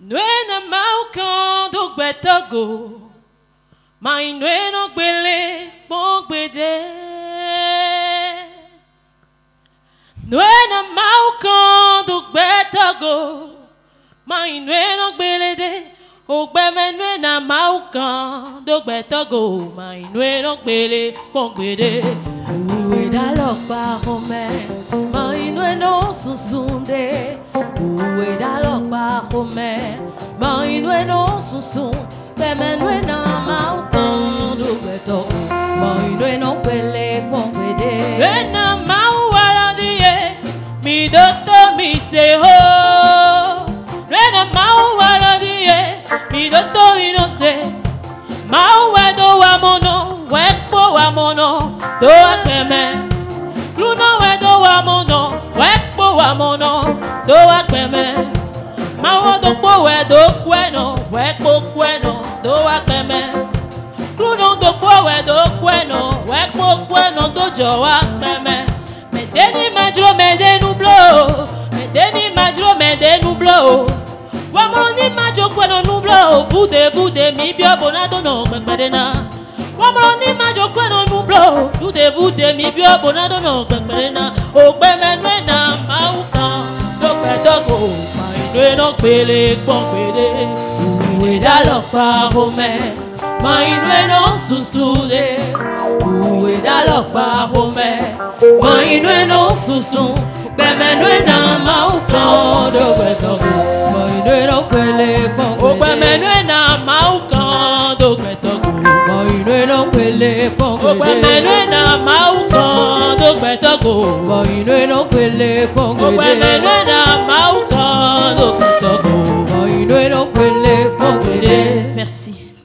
Nwena maukan do gbetogo. Ma inwe no gbele gbongbede. Nwena maukan do gbetogo. Ma inwe no gbele de. Ogbeme nwena maukan do gbetogo. Ma inwe no gbele gbongbede. Uwe dalokpa home, dalokpa home, ma inwe no susun. Beme nwe na ma ukondo beto, ma inwe no pele kwongwede. Nwena mau wala diye. Mi doto mi se ho. Nwena mau wala diye. Mi doto inose. Mau wedo wa mono. Wekpo wa mono. Do akeme. Luno wedo wa mono. Wekpo wa mono. Do akeme. Wedo kweno. Wekpo kweno. Do jo akeme. Medeni majro medenu blow. Medeni majro medenu blow. Wamoni majo kweno nublo. Bude bude mi bio bonado no gbẹgbẹdena. Wamoni majo kweno nublo. Bude bude mi bio bonado gbélé gbọ̀ngbélé. Uwe dalokpa home, ma inwe no susunde. Uwe dalokpa home, ma inwe no susun. Beme nwe na ma ukondo beto, ma inwe no pele kwongwede. Ogbẹmẹnu ẹna máa kan. Dọ́gbẹ̀dọ́gbò. Ma inwe no pele kwongwede. Ogbẹmẹnu ẹna máa kan. Dọ́gbẹ̀dọ́gbò. Ma inwe no pele kwongwede. Ogbẹmẹnu ẹna máa kan. Dọ́gbẹ̀dọ́gbò. Ma inwe Merci.